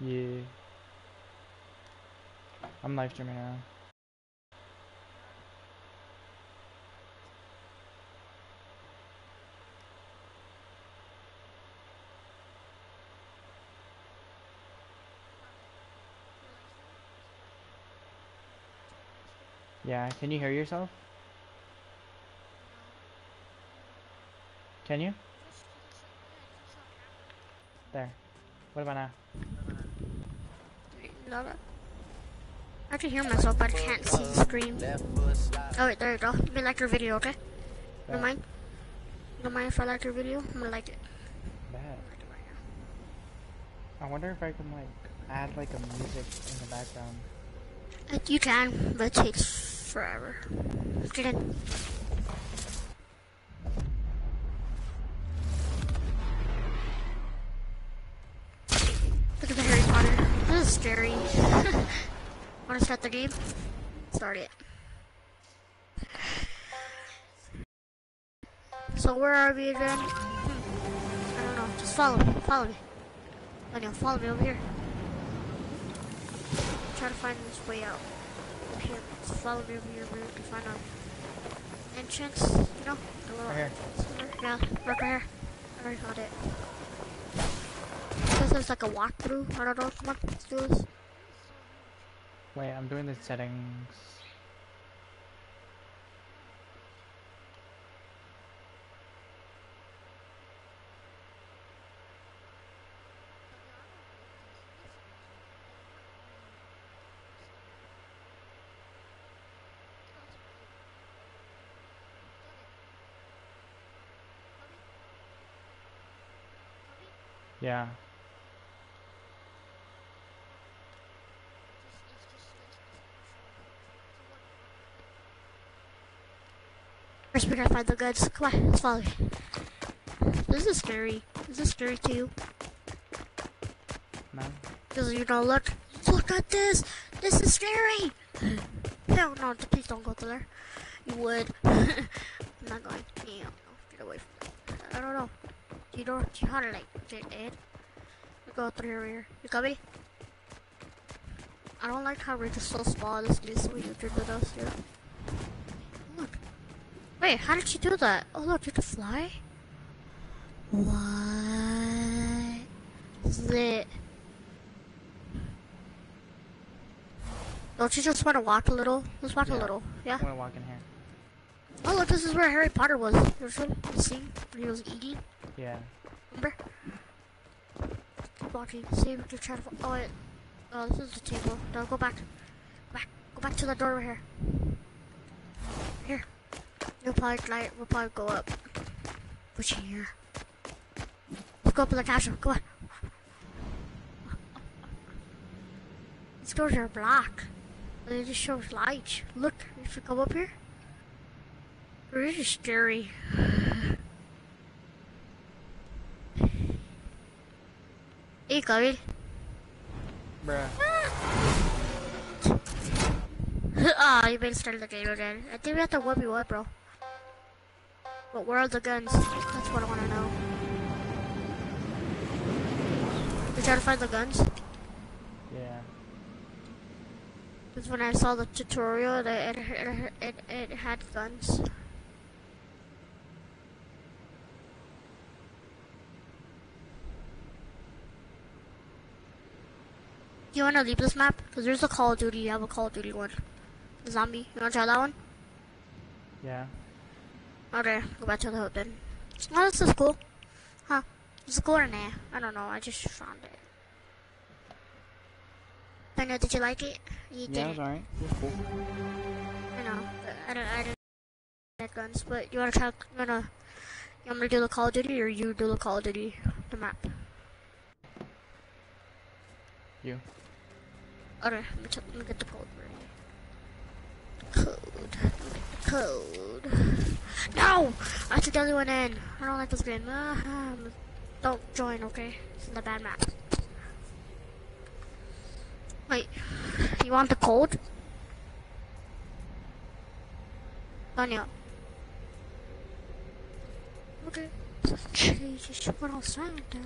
Yeah. I'm live streaming now. Yeah, can you hear yourself? Can you? There. What about now? I can hear myself, but I can't see the screen. Oh wait, there you go. Let me like your video, okay? You don't mind? You don't mind if I like your video? I'm gonna like it. Bad. Like it right now. I wonder if I can like add like a music in the background. You can, but it takes forever. Get in. Wanna start the game? Start it. So where are we again? Hmm. I don't know. Just follow me. Follow me. Daniel, follow me over here. Try to find this way out. Here, just follow me over here. We can find our entrance. You know, the little Right here. somewhere. Yeah, right here. I already got it. This is like a walkthrough. I don't know. Come on, let's do this. Wait, I'm doing the settings. Yeah. First, we gotta find the goods. Come on, let's follow. This is scary. Is This is scary too. No. Because you know, look, look at this. This is scary. No, no, please don't go through there. You would. I'm not going. Yeah, no, get away from it. I don't know. You don't. You how to like get in? You go through here. You got me? I don't like how we're just so small. This is so huge with us here. Wait, how did you do that? Oh, look, you can fly. What? Is it. Don't you just want to walk a little? Let's walk a little. Yeah. I'm gonna walk in here. Oh, look, this is where Harry Potter was. Scene when he was eating. Yeah. Remember? Keep walking. See if we can try to. Oh, wait. Oh, this is the table. No, go back. Go back. Go back to the door over. Here. We'll probably like, we'll probably go up. Which here? Let's go up in the castle. Go on. These doors are black. They just show light. Look, if we come up here, they're really scary. Hey, Chloe. Bruh. Ah, you made it start the game again. I think we have to 1v1, bro. But where are the guns? That's what I want to know. We try to find the guns? Yeah. Because when I saw the tutorial, it, it, it, it, it had guns. You want to leave this map? Because there's a Call of Duty. You have a Call of Duty one. Zombie. You want to try that one? Yeah. Okay, go back to the hood then. Oh, this is cool. Huh. Is it cool or nah? Eh? I don't know. I just found it. Daniel, did you like it? You Yeah, it didn't. was alright. It was cool. I know. but I don't. I didn't get guns, but you wanna try? You wanna? You want me to do the Call of Duty, or you do the Call of Duty, the map? You. Okay, let me, let me get the code ready. Code. Code. No! I accidentally went in. I don't like this game. Ah, um, don't join, okay? This is a bad map. Wait, you want the code? Daniel. Okay. Jesus, what else happened there?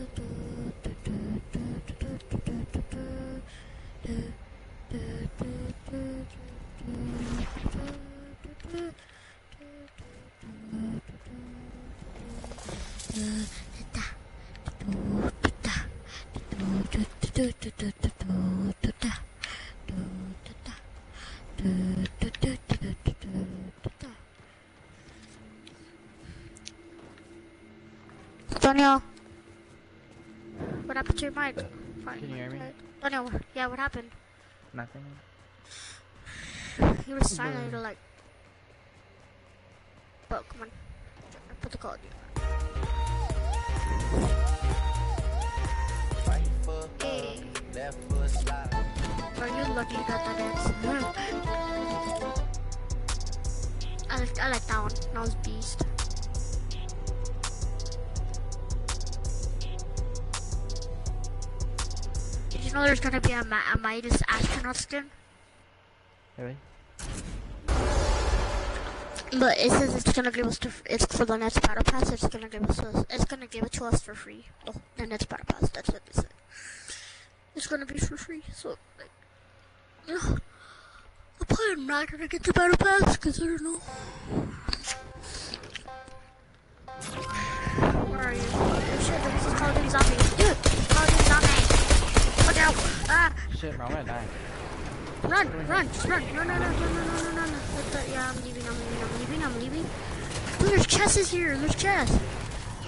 do do do do happened? Nothing. You were silent, you were like, but come on, I put the call. Right foot Hey. left foot slide. Are you lucky you got that dance? I like, I like that one. That was beast. You know there's gonna be a, Ma- a Midas astronaut skin? Really? But it says it's gonna give us to, it's for the next battle pass. It's gonna give us, it's gonna give it to us for free. Oh, the next battle pass. That's what they said. It's gonna be for free. So like. I'm probably not gonna get the battle pass because I don't know. Where are you? Oh shit! This is Call of Duty Zombie. Dude, Call of Duty Zombie. Look out! Ah! Shit, bro, I'm gonna die. Run, run, run. No, no, no, no, no, no, no, no, no. Yeah, I'm leaving, I'm leaving, I'm leaving, I'm leaving. Dude, there's chests here. There's chests.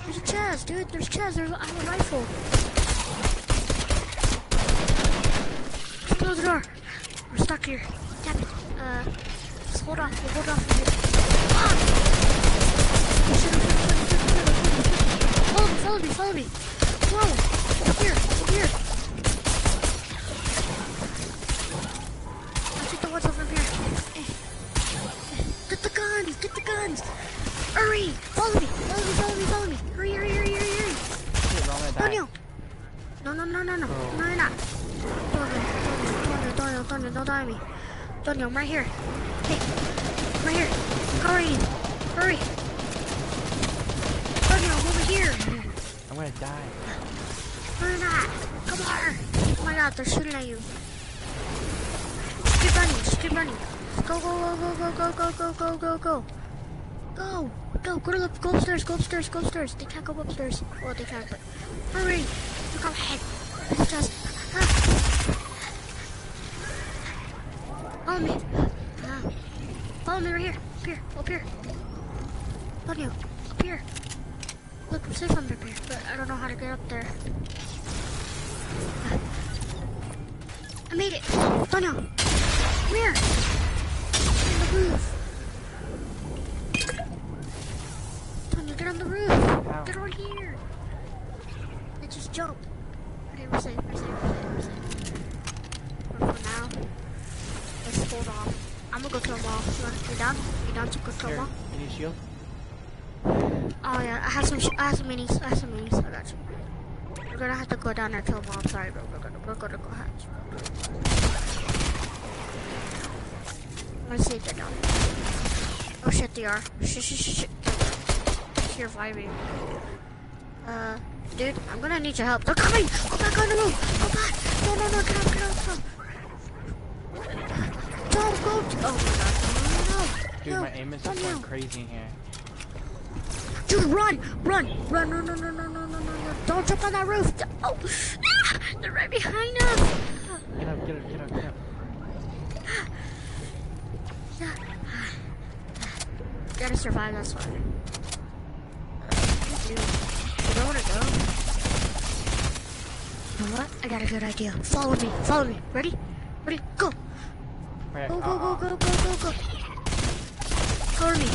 There's a chest, dude. There's chest. There's, I have a rifle. Close the door. We're stuck here. Damn it. Uh, just hold off. We'll hold off. Ah! Oh, shit, oh, shit, oh, shit, oh, shit, oh, shit. Follow me, follow me, follow me. Whoa. Up here, Hurry! Follow me! Follow me! Follow me! Follow me! Hurry! Hurry! Hurry! Hurry! Hurry! Shit, I'm gonna die. Daniel! No! No! No! No! No! Oh. No! You're not. Daniel! Daniel! Daniel! Daniel! Don't die me. Daniel, I'm right here. Hey! I'm Right here. Hurry! Hurry! Daniel, I'm over here. I'm gonna die. No, you're not. Come on. Oh my god, they're shooting at you. Just keep running. Just keep running. Go, go, go, go, go, go, go, go, go, go, go. Go. Go. Go to the, go upstairs. Go upstairs. Go upstairs. They can't go upstairs. Well, they can, but hurry. Look up ahead. It's just. Follow me. Ah. Follow me right here. Up here. Up here. Follow you. Up here. Look, I'm safe under here, but I don't know how to get up there. I made it! Daniel! Come here! On the roof! Daniel, get on the roof! Ow. Get over here! I just jumped. Okay, we're safe, we're safe, we're safe, we're safe. But for now, let's hold off. I'm gonna go kill them all. You, want, you down? You down to go kill Here, them all? you shield? Oh yeah, I have some. I have some minis. I have some minis. I got you. We're gonna have to go down there and kill them all. I'm sorry, bro. We're gonna we're gonna go hatch. I'm gonna see if they're down. Oh shit, they are. Shit, shit, shit, shit here vibing. Uh, dude, I'm gonna need your help. They're coming! Oh my god, no, no! Oh god! No, no, no, get out, get out, get out! No, go! Oh my god, no, no, no! Dude, no, my aim is just going crazy in here. Dude, run! Run! Run, no, no, no, no, no, no, no, Don't jump on that roof! Oh! Ah! They're right behind us! Get up, get up, get up, get up. Gotta survive this one. You don't wanna go? You know what? I got a good idea. Follow me, follow me. Ready? Ready? Go. Right, Go, uh, go, go, uh, go, go, go, go. Cover me.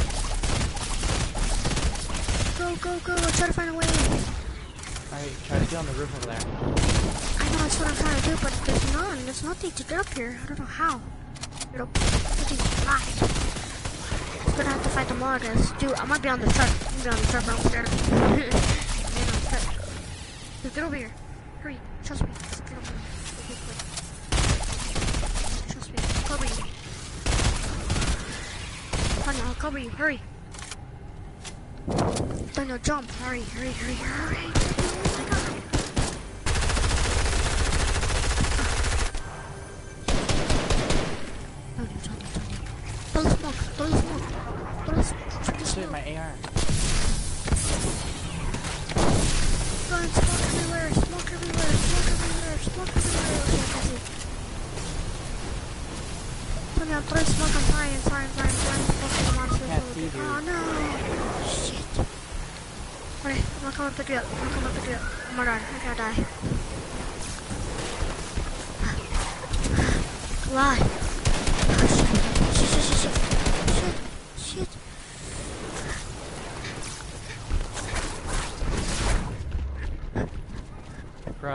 Go, go, go. Let's try to find a way in. Alright, try to get on the roof over there. I know that's what I'm trying to do, but there's none. There's nothing to get up here. I don't know how. It'll everything's blocked. I'm gonna have to fight all, I. Dude, I might be on the truck. I'm gonna be on the truck, but I'm Get over here. Hurry. Trust me. Get over here. Okay, Trust me. I'll cover you. Daniel, I'll cover you. Hurry. Daniel, jump. Hurry, hurry, hurry, hurry. Oh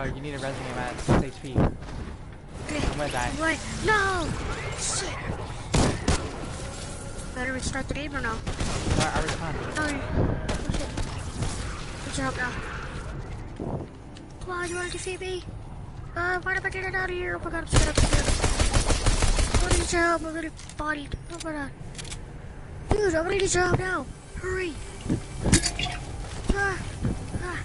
Bro, you need a resing him at 6 HP. I'm gonna die. Wait, no! Shit. Better restart the game or no? No, I respond. Oh, shit. Good job now. Come on, you wanna defeat me? Uh, why did I get it out of here? Oh my god, I'm scared, I'm scared. I need your help, I'm really bodied. Oh my god. Dude, I'm need your help now. Hurry. Ah, ah.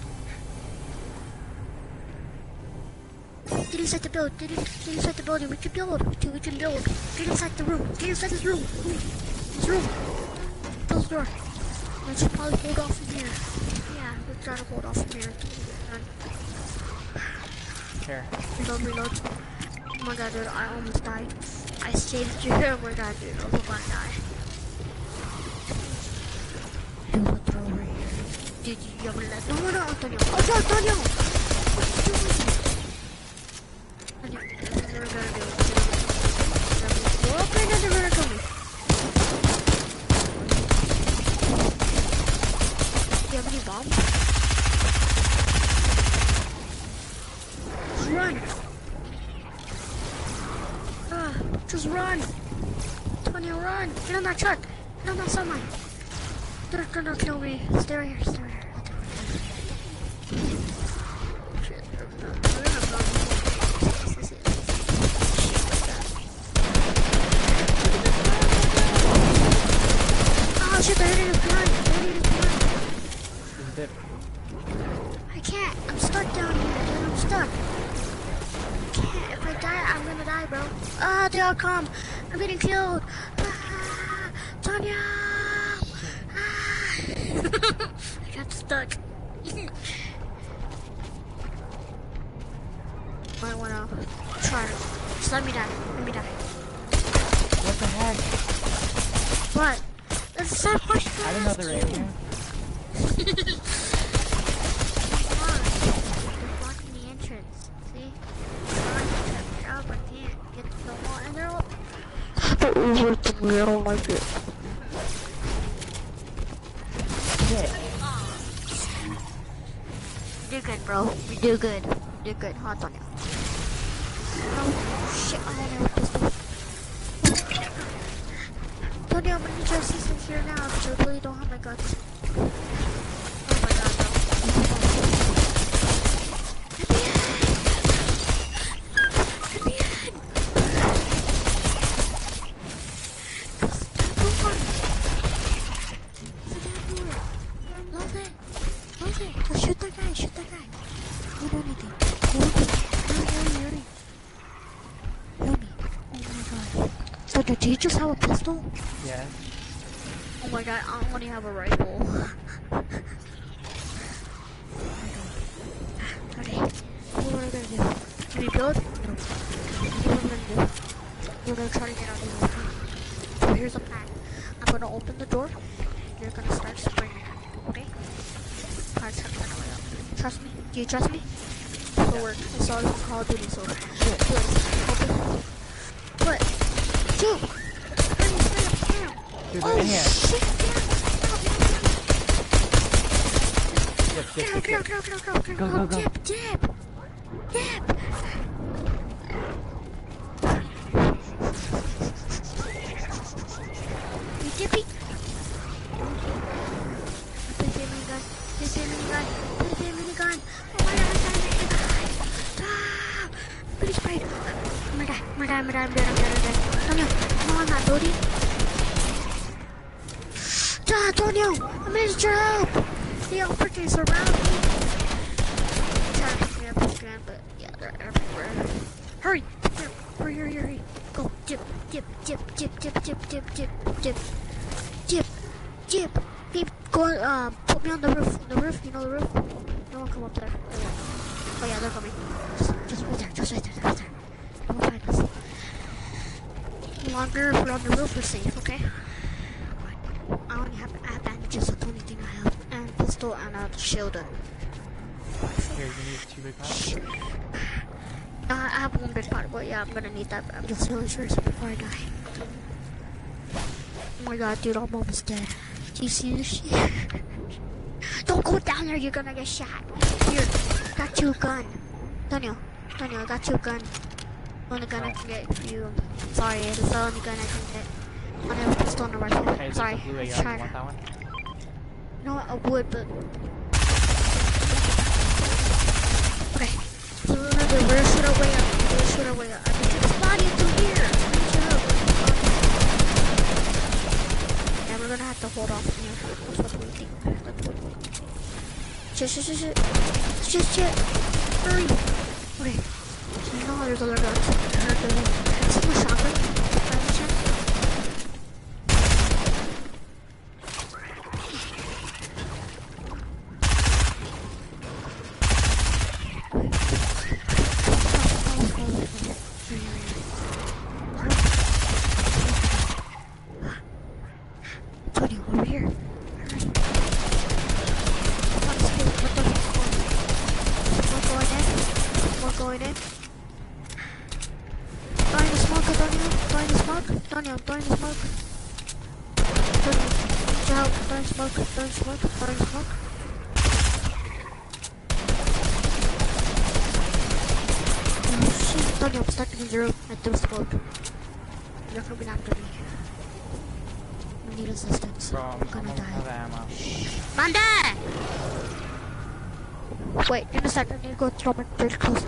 Get inside the build. Get, in, get inside the building. We can build. We can, we can build. Get inside the room. Get inside this room. This room. Close the door. Let's probably hold off from here. Yeah, try to hold off from here. Here. Reload, reload. Oh my god, dude, I almost died. I saved you. Oh my god, dude, I was about to die. Dude, let's throw over here. Dude, you have to let. No, no, no, Antonio. Oh, no, Antonio! Antonio, they're gonna do it. Go up right now, they're gonna kill me. Do you have any bombs? Just run. Ah, just run. Tony, run. Get on that truck. Get on that someone. They're gonna kill me. Stay right here. Stay right here. Shit, they're gonna- they're gonna blow me. This is it. Oh shit, they're hitting us behind. They're hitting us behind. There's a dip. I can't. I'm stuck down here, dude. I'm stuck. I can't. If I die, I'm gonna die, bro. Come. I'm getting killed. Ah, Tanya! Ah. I got stuck. I'm gonna need your assistance here now because I really don't have my guns. Oh my god, bro. Let me in! Let me in! Move on! Love it! Love it! Just shoot that guy! Shoot that guy! Don't do anything. Don't do Hurry, hurry, hurry! Help me. Oh my god. So did you just have a pistol? Yeah. Oh my god, I only have a rifle. okay, what am I gonna do? Can we build? No. What am I gonna do? We're gonna try to get out of here. So here's a plan. I'm gonna open the door. You're gonna start spraying. Okay? Alright, trust me. Trust me. Do you trust me? It'll work. I saw it on Call of Duty, so this. Open. What? Jump! Dude, Oh in here. shit! Dip, dip, dip, dip. get out, get out, get out, Go, go, go. Dip, dip, dip. Need your help. They all freaking surround me. Trying me again, but yeah, they're everywhere. Hurry! Hurry, hurry, hurry. Go, dip, dip, dip, dip, dip, dip, dip, dip, dip, dip, dip. Keep going, um, put me on the roof, the roof, you know the roof? No one come up there. Oh yeah, they're coming. Just, just right there, just right there, right there. They won't find us. Longer if we're on the roof, we're safe, okay? I only have, I have bandages, that's the only thing I have. And pistol and a shield. Here, you need two big pots. Uh, I have one big pot, but yeah, I'm gonna need that. I'm just really sure before I die. Oh my god, dude, I'm almost dead. Do you see this shit? Don't go down there, you're gonna get shot. Here, got you a gun. Daniel, Daniel, I got you a gun. Only gun I can get for you. Sorry, it's the only gun I can get. I have a pistol and a rifle. Okay, Sorry, blue AR. You want that one? What, I would, but... Okay. So remember, we're gonna shoot our way up. We're gonna shoot our way up. I you to spot you through here. I need you to... Yeah, we're gonna have to hold off here. That's what we think. That's what we think. Shit, shit, shit, shit. Shit, shit. Hurry. Okay. So you know how there's other guns. I heard there's a... Can someone shotgun? By any chance? Tony, over here. Hurry. Come on, let's go. What the One going in. One going in. Throwing the smoke, Antonio. Throwing the smoke. Antonio, throwing the smoke. Antonio, need your help. Throwing smoke, smoke, throwing smoke. Oh Antonio, I'm stuck in the. I threw smoke. They're coming after me. I need assistance. Bro, I'm I'm gonna die. Manda! Wait, me a second. I need to go throw my bridge close.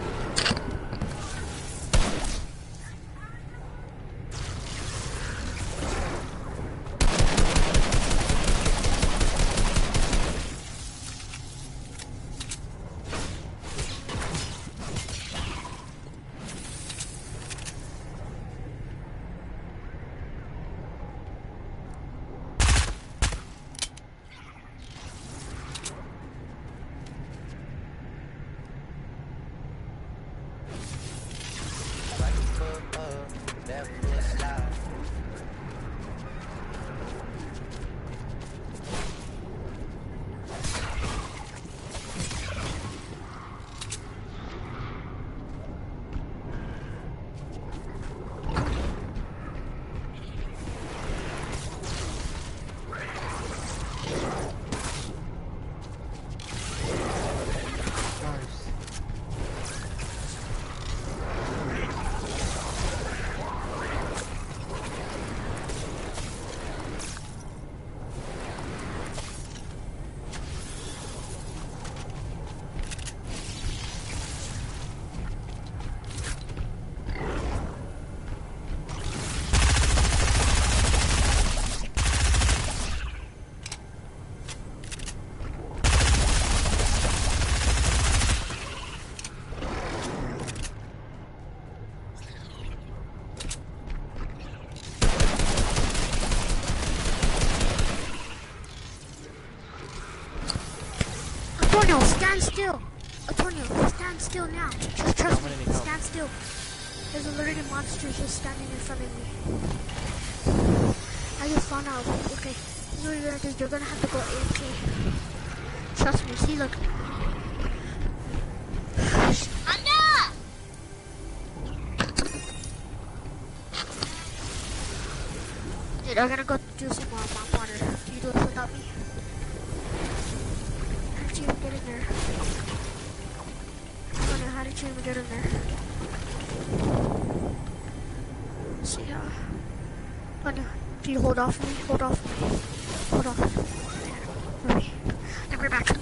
have blessed Antonio, stand still. Antonio, stand still now. Just trust me. help. Stand still. There's a literally monster just standing in front of me. I just found out. Okay, this is what you're gonna do. You're gonna have to go AFK. Trust me. See, look. Anda! Dude, I'm gonna go do some uh, get in there? See, uh... Oh no, can you hold off me? Hold off me. Hold off. Hurry. Then we're back.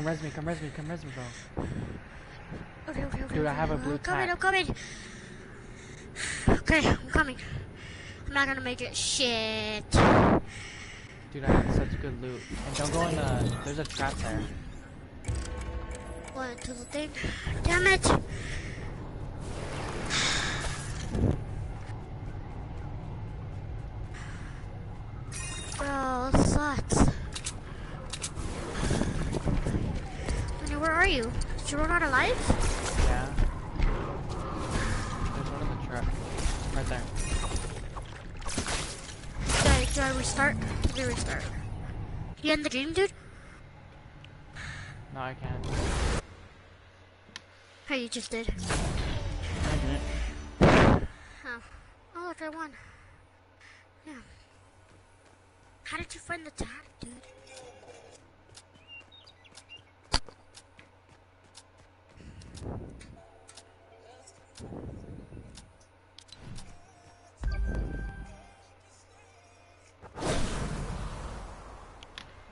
Come res me, come res me, come res me, bro. Okay, okay, okay. Dude, I have a blue I'm coming. I'm coming. Okay, I'm coming. I'm not gonna make it. Shit. Dude, I have such good loot. And don't go in the. There's a trap there. Went to the thing. Damn it. Just did. I didn't. Oh. Oh, look, I won. Yeah. How did you find the tag, dude?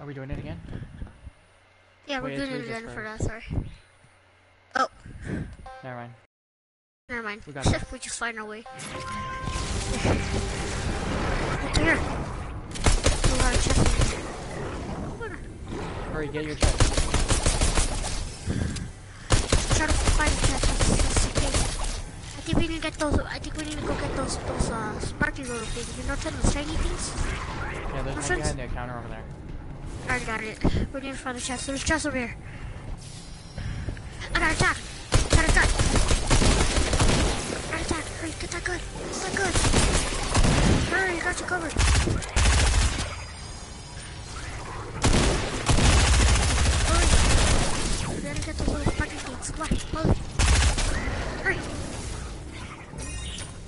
Are we doing it again? Yeah, we're Wait, doing it again for that, sorry. Never mind. never mind. We got we just find our way. Here. We got a chest here. Open it. Hurry, get your chest. Try to find the chest. That's, that's. I think we need to get those. I think we need to go get those those uh sparkly little things. You know, the shiny things. Yeah, there's What's one behind the counter over there. I already got it. We need to find the chest. There's a chest over here. I got attack. Got attack. Got attack. Hurry, get that gun. Get that gun. Hurry, I got you covered. Hurry. We gotta get those little fucking things. Come on, hurry. Hurry.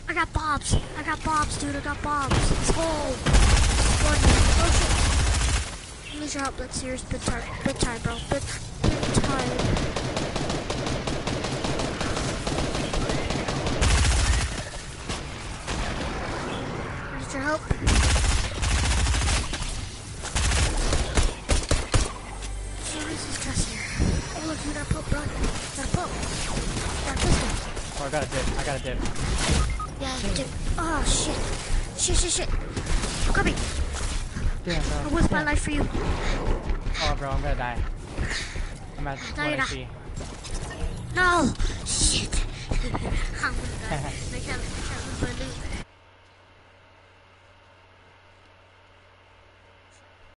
I got bobs. I got bobs, dude. I got bobs. Let's go. Oh shit. Use your help. Let's here's bit time. Bit time, bro. Bit, bit time.